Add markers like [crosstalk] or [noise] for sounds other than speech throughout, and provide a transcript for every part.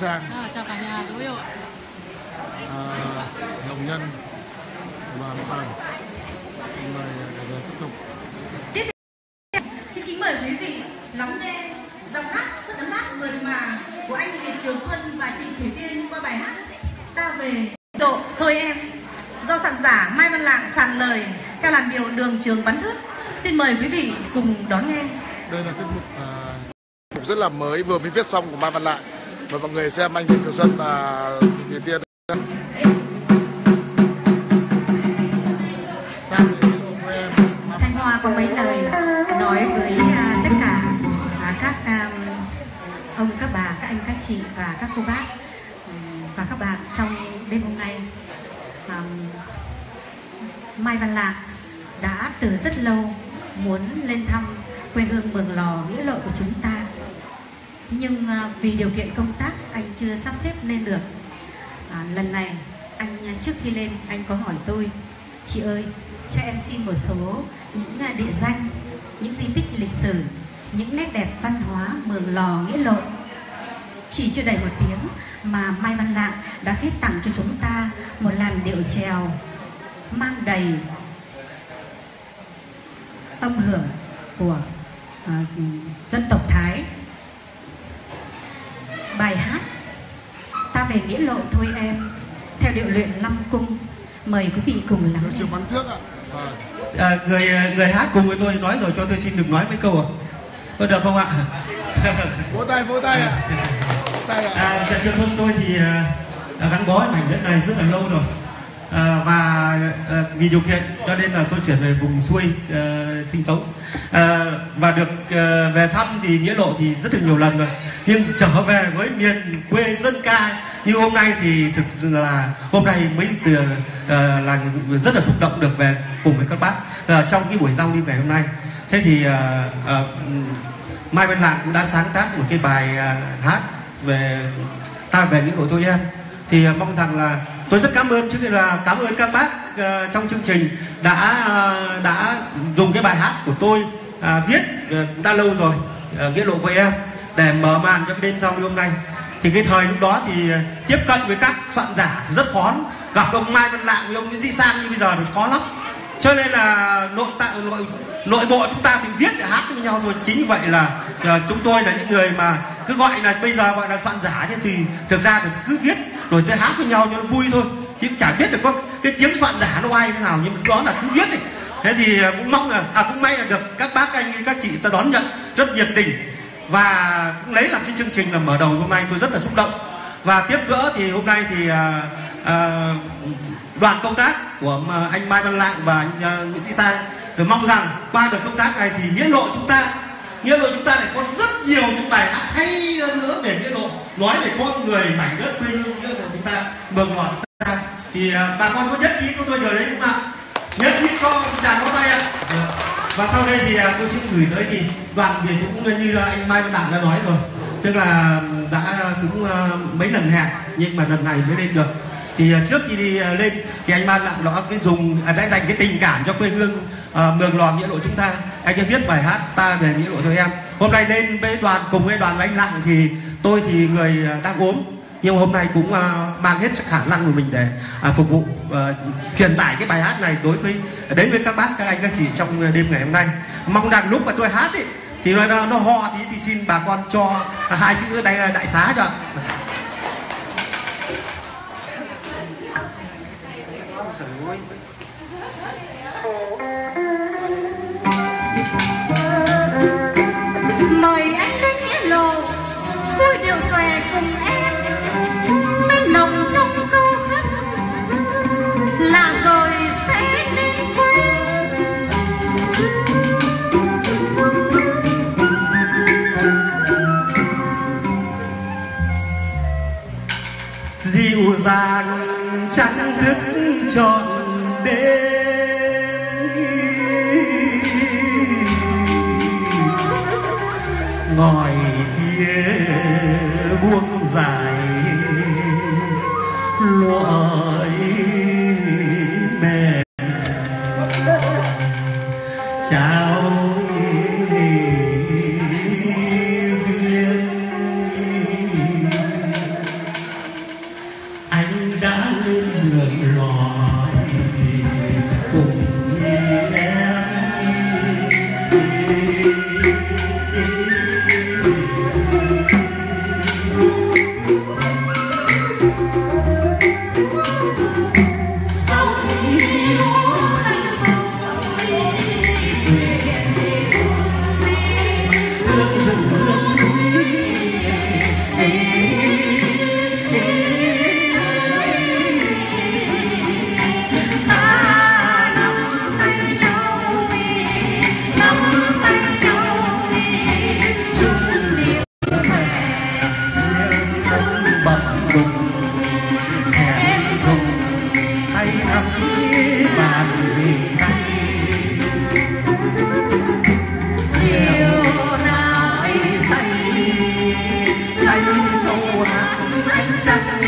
cả Sang, À, chào cả nhà, yêu ạ. à, Hồng Nhân và Toàn. Xin mời để tiếp tục. Xin kính mời quý vị lắng nghe giọng hát rất ấm áp mượt mà của anh Việt Triều Xuân và chị Thủy Tiên qua bài hát Ta về độ thôi em do soạn giả Mai Văn Lạng soạn lời theo làn điệu đường trường bắn thước. Xin mời quý vị cùng đón nghe. Đây là tiết mục mục rất là mới vừa mới viết xong của Mai Văn Lại. Mời mọi người xem anh Việt Xuân và Thị Tiên. Thanh Hoa có mấy lời nói với à, tất cả à, các à, ông, các bà, các anh, các chị và các cô bác và các bạn trong đêm hôm nay. Mai Văn Lạc đã từ rất lâu muốn lên thăm quê hương Mường Lò nghĩa lộ của chúng ta. Nhưng à, vì điều kiện công tác anh chưa sắp xếp lên được. À, lần này anh à, trước khi lên anh có hỏi tôi Chị ơi, cho em xin một số những à, địa danh, những di tích lịch sử, những nét đẹp văn hóa Mường Lò Nghĩa Lộ. Chỉ chưa đầy một tiếng mà Mai Văn Lạng đã viết tặng cho chúng ta một làn điệu trèo mang đầy âm hưởng của uh, dân tộc Thái. Bài hát Ta về Nghĩa Lộ thôi em theo điệu luyện Lâm Cung. Mời quý vị cùng lắng nghe. trường bắn thước ạ. Vâng. À, người người hát cùng với tôi nói rồi cho tôi xin được nói mấy câu ạ có được không ạ Vỗ tay, vỗ tay ạ. Vỗ tay ạ. à, Trần Trường Xuân tôi thì à, gắn bó với mảnh đất này rất là lâu rồi à, và à, vì điều kiện cho nên là tôi chuyển về vùng xuôi à, sinh sống. À, và được à, về thăm thì nghĩa lộ thì rất là nhiều lần rồi. Nhưng trở về với miền quê dân ca như hôm nay thì thực sự là hôm nay mới từ à, là rất là xúc động được về cùng với các bác à, trong cái buổi giao lưu ngày hôm nay. Thế thì à, à, Mai Văn lạng cũng đã sáng tác một cái bài à, hát về ta về những đội tôi em thì à, mong rằng là tôi rất cảm ơn trước là cảm ơn các bác uh, trong chương trình đã uh, đã dùng cái bài hát của tôi uh, viết uh, đã lâu rồi uh, nghĩa lộ của em để mở màn cho cái đêm giao lưu hôm nay. Thì cái thời lúc đó thì tiếp cận với các soạn giả rất khó gặp ông Mai Văn Lạng với ông Nguyễn Di Sang như bây giờ thì khó lắm. Cho nên là nội tại nội nội bộ chúng ta thì viết để hát với nhau thôi. Chính vậy là, là chúng tôi là những người mà cứ gọi là bây giờ gọi là soạn giả thì thực ra thì cứ viết rồi tới hát với nhau cho nó vui thôi. Chứ cũng chả biết được có cái tiếng soạn giả nó ai thế nào nhưng đó là cứ viết đi. Thế thì à, cũng mong là à cũng may là được các bác anh các chị ta đón nhận rất nhiệt tình. Và cũng lấy làm cái chương trình là mở đầu. Hôm nay tôi rất là xúc động. Và tiếp nữa thì hôm nay thì à, à, đoàn công tác của à, anh Mai Văn Lạng và anh à, Nguyễn Thị Sang. Rồi mong rằng qua đợt công tác này thì nghĩa lộ chúng ta nghĩa lộ chúng ta lại có rất nhiều những bài hát hay hơn nữa về nghĩa lộ. Nói về con người, mảnh đất quê hương, nghĩa lộ chúng ta mừng lọt chúng ta. Thì à, bà con có nhất trí của tôi giờ đấy không ạ? Nhất trí cho tràn có tay ạ. Vâng. Và sau đây thì à, tôi xin gửi tới thì đoàn về cũng như anh Mai Văn Đảng đã nói rồi. Tức là đã cũng à, mấy lần hẹn, nhưng mà lần này mới lên được. Thì trước khi đi lên thì anh Mai Lặng đó cái dùng đã dành cái tình cảm cho quê hương à, mường lò nghĩa lộ chúng ta. Anh ấy viết bài hát ta về nghĩa lộ thôi em. Hôm nay lên với đoàn cùng với đoàn với anh Lạng thì tôi thì người ờ, đang ốm. Nhưng hôm nay cũng à, mang hết khả năng của mình để à, phục vụ à, truyền tải cái bài hát này đối với đến với các bác các anh các chị trong đêm ngày hôm nay. Mong rằng lúc mà tôi hát ấy, thì nó nó ho thì thì xin bà con cho hai chữ đại đại xá cho. Mời anh lên nghĩa lộ, Vui điều xòe cùng em. Men nồng trong câu hát Là rồi sẽ nên quên dịu dàng trắng thức trọn đêm. mine. Santa.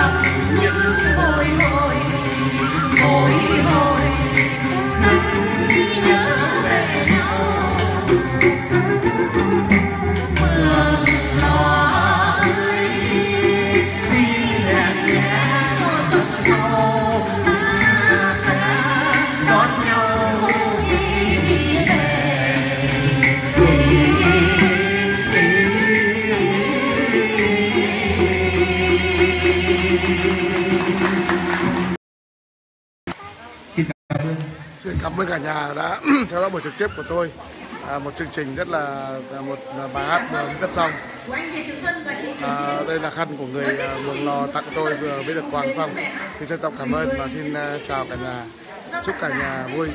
lắm những bồi hồi bồi hồi. cảm ơn cả nhà đã [clears throat] theo dõi buổi trực tiếp của tôi. À, một chương trình rất là một bài hát rất xong. À, đây là khăn của người à, mường lò tặng tôi vừa mới được quàng xong. Xin trân trọng cảm ơn và xin à, chào cả nhà. Chúc cả nhà vui.